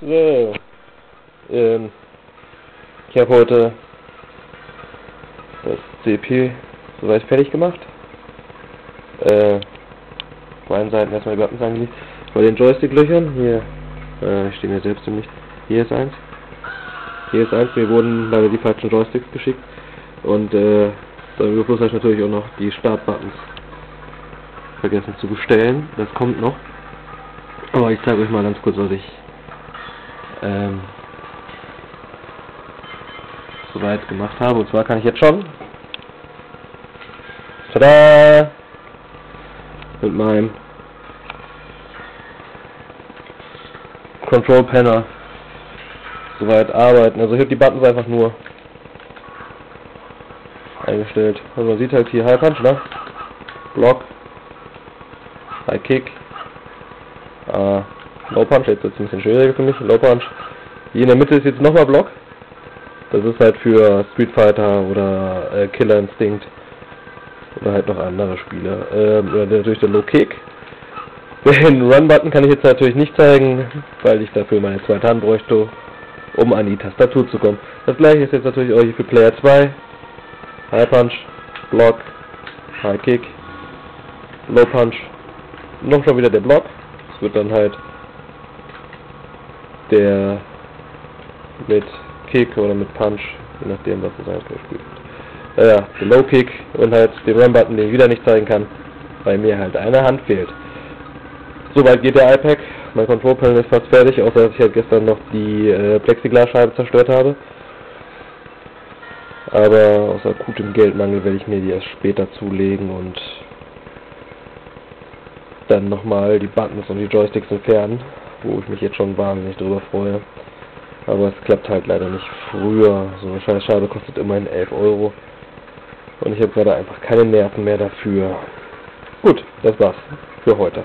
So. Ähm, ich habe heute das CP soweit fertig gemacht. Äh, auf beiden Seiten erstmal die Buttons angelegt. Bei den Joystick-Löchern, hier, äh, ich stehe mir selbst im Licht. Hier ist eins. Hier ist eins, mir wurden leider die falschen Joysticks geschickt. Und äh, dann überfluss habe ich natürlich auch noch die Start-Buttons vergessen zu bestellen. Das kommt noch. Aber ich zeige euch mal ganz kurz, was ich ähm, soweit gemacht habe. Und zwar kann ich jetzt schon tada, mit meinem Control Panel soweit arbeiten. Also ich habe die Buttons einfach nur eingestellt. Also man sieht halt hier High Punch, ne? Block, High Kick, äh, Low Punch, jetzt wird es ein bisschen schwieriger für mich, Low Punch. Hier in der Mitte ist jetzt nochmal Block. Das ist halt für Street Fighter oder äh, Killer Instinct oder halt noch andere Spiele. Ähm, oder natürlich der Low Kick. Den Run-Button kann ich jetzt natürlich nicht zeigen, weil ich dafür meine zweite Hand bräuchte, um an die Tastatur zu kommen. Das gleiche ist jetzt natürlich auch hier für Player 2. High Punch, Block, High Kick, Low Punch, noch schon wieder der Block. Es wird dann halt der mit Kick oder mit Punch, je nachdem was es sein gespielt wird. Äh, ja, der Low Kick und halt den Run Button, den ich wieder nicht zeigen kann, weil mir halt eine Hand fehlt. Soweit geht der iPad. Mein Control Panel ist fast fertig, außer dass ich halt gestern noch die äh, Plexiglasscheibe zerstört habe. Aber aus akutem Geldmangel werde ich mir die erst später zulegen und dann nochmal die Buttons und die Joysticks entfernen, wo ich mich jetzt schon wahnsinnig drüber freue. Aber es klappt halt leider nicht früher. So eine scheiß Scheibe kostet immerhin 11 Euro. Und ich habe gerade einfach keine Nerven mehr dafür. Gut, das war's für heute.